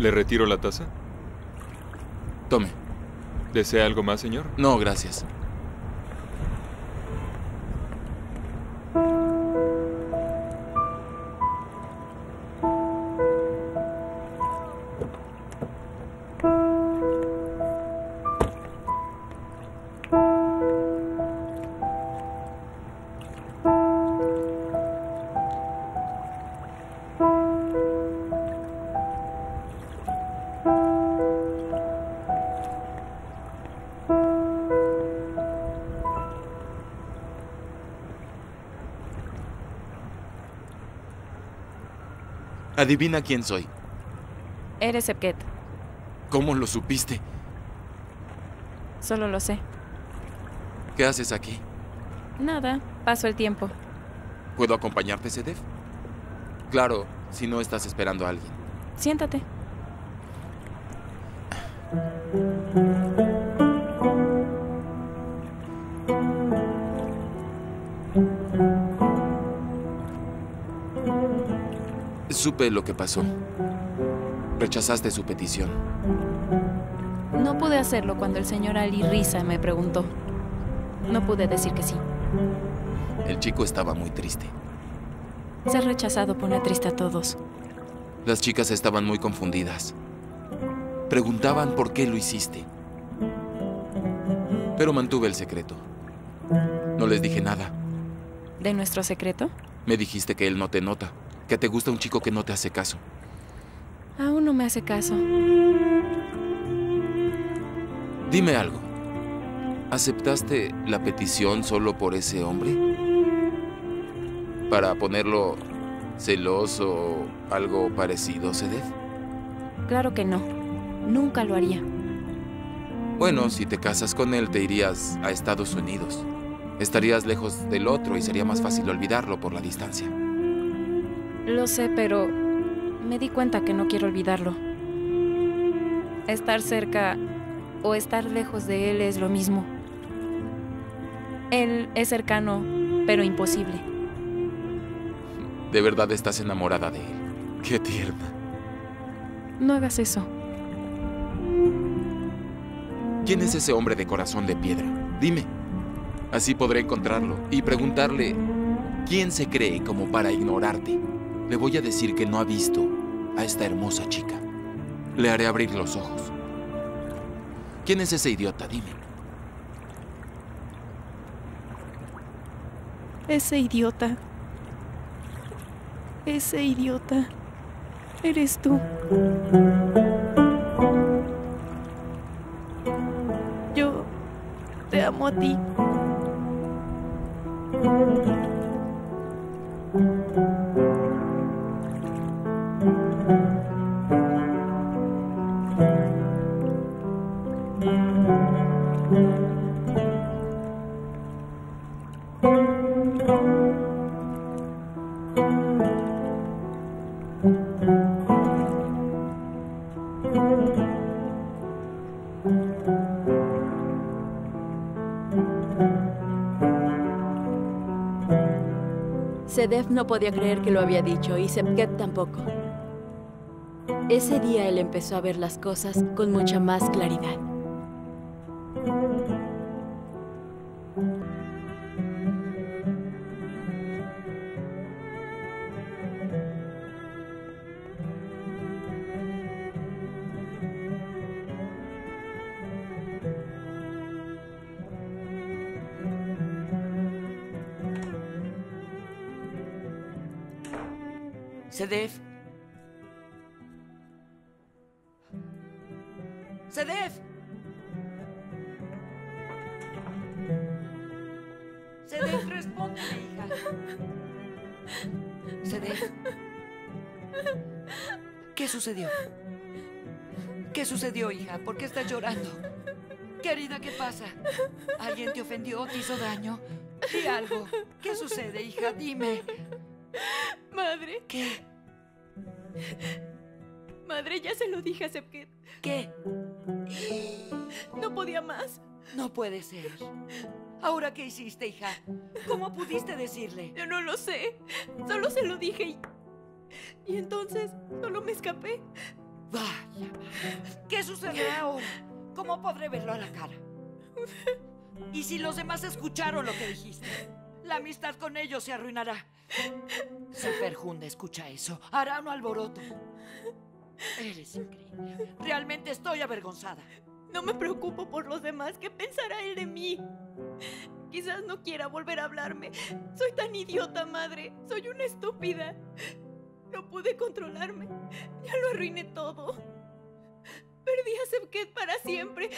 ¿Le retiro la taza? Tome. ¿Desea algo más, señor? No, gracias. Adivina quién soy. Eres Epket. ¿Cómo lo supiste? Solo lo sé. ¿Qué haces aquí? Nada, paso el tiempo. ¿Puedo acompañarte, Sedef? Claro, si no estás esperando a alguien. Siéntate. Supe lo que pasó. Rechazaste su petición. No pude hacerlo cuando el señor Ali Risa me preguntó. No pude decir que sí. El chico estaba muy triste. Ser rechazado pone triste a todos. Las chicas estaban muy confundidas. Preguntaban por qué lo hiciste. Pero mantuve el secreto. No les dije nada. ¿De nuestro secreto? Me dijiste que él no te nota, que te gusta un chico que no te hace caso. Aún no me hace caso. Dime algo. ¿Aceptaste la petición solo por ese hombre? ¿Para ponerlo celoso o algo parecido, Sedef? Claro que no. Nunca lo haría. Bueno, si te casas con él, te irías a Estados Unidos. Estarías lejos del otro y sería más fácil olvidarlo por la distancia. Lo sé, pero me di cuenta que no quiero olvidarlo. Estar cerca o estar lejos de él es lo mismo. Él es cercano, pero imposible. De verdad estás enamorada de él. Qué tierna. No hagas eso. ¿Quién es ese hombre de corazón de piedra? Dime. Así podré encontrarlo y preguntarle quién se cree como para ignorarte. Le voy a decir que no ha visto a esta hermosa chica. Le haré abrir los ojos. ¿Quién es ese idiota? Dime. Ese idiota. Ese idiota. Eres tú. Yo te amo a ti. Sedef no podía creer que lo había dicho y Sepket tampoco. Ese día él empezó a ver las cosas con mucha más claridad. Sedef. Sedef, respóndeme, hija. Sedef. ¿Qué sucedió? ¿Qué sucedió, hija? ¿Por qué estás llorando? Querida, ¿qué pasa? ¿Alguien te ofendió? ¿Te hizo daño? Di algo. ¿Qué sucede, hija? Dime. Madre, ¿Qué? madre, ya se lo dije a Sepket. ¿Qué? No podía más. No puede ser. ¿Ahora qué hiciste, hija? ¿Cómo pudiste decirle? Yo no lo sé. Solo se lo dije y... Y entonces solo me escapé. Vaya, ¿qué sucederá ahora? ¿Cómo podré verlo a la cara? ¿Y si los demás escucharon lo que dijiste? La amistad con ellos se arruinará. Si Perjunda escucha eso, hará un alboroto. Eres increíble. Realmente estoy avergonzada. No me preocupo por los demás. ¿Qué pensará él de mí? Quizás no quiera volver a hablarme. Soy tan idiota, madre. Soy una estúpida. No pude controlarme. Ya lo arruiné todo. Perdí a Sebket para siempre.